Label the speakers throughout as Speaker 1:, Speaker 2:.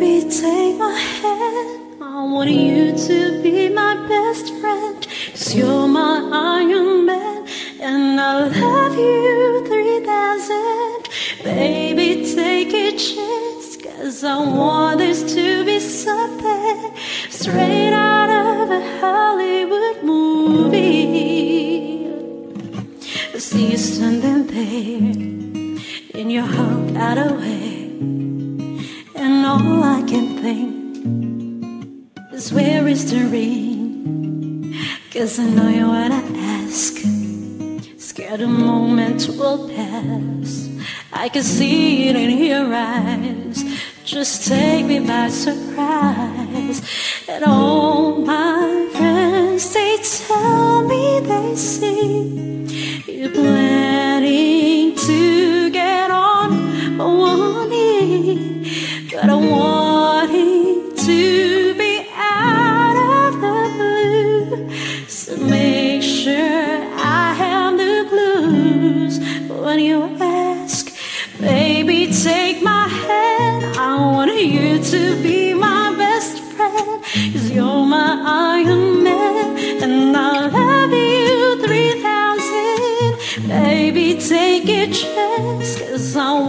Speaker 1: Baby, take my hand. I want you to be my best friend. Cause you're my Iron Man. And I love you 3000. Baby, take a chance. Cause I want this to be something straight out of a Hollywood movie. I see you standing there in your Hulk out. And all Think is where is the ring? Cause I know you wanna ask. Scared the moment will pass. I can see it in your eyes. Just take me by surprise. And all my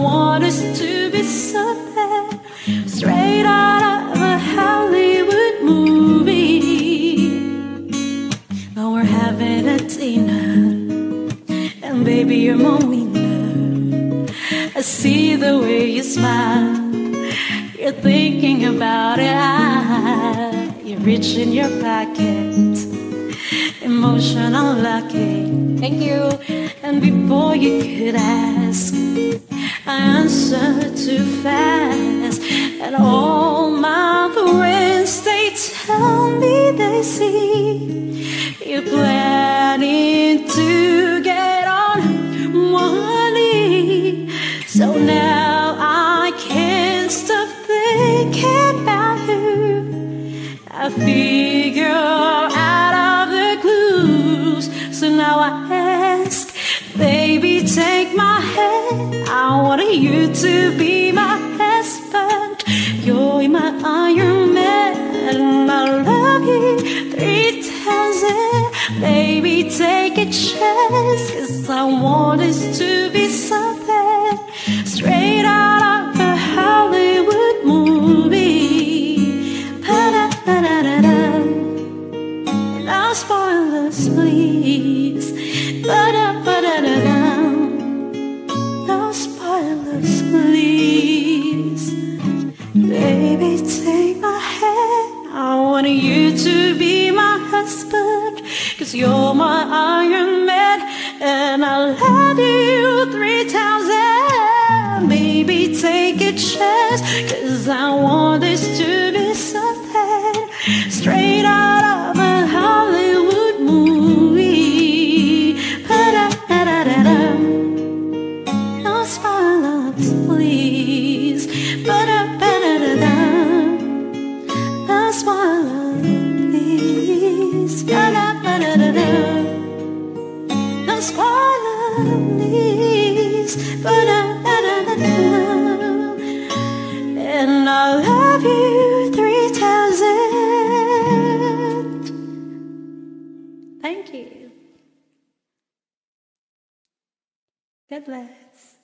Speaker 1: want us to be something straight out of a Hollywood movie. Now we're having a dinner. And baby, you're my winner. I see the way you smile. You're thinking about it. You reach in your pocket. Emotional lucky. Thank you. And before you could ask, I answered too fast. And all my friends, they tell me they see you planning to get on one knee. So now I can't stop thinking about you. I figure to be my husband. You're my Iron Man. And I love you three thousand. Baby, take a chance. Cause I want us to be something straight out of a Hollywood movie. Pa-da-da-da-da-da. No spoilers, please. Ba-da-ba-da-da-da. Cause you're my Iron Man. And I love you 3000. Baby, take a chance. Cause I want this to be something straight out of a Hollywood movie. Pa-da-da-da-da-da. No spoilers, please. Ba-da-ba-da-da-da. No spoilers, please just colonies, but I, I, and I'll have you three thousand. Thank you. God bless.